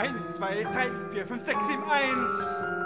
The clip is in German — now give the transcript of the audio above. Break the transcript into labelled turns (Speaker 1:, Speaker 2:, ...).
Speaker 1: 1, 2, 3, 4, 5, 6, 7, 1.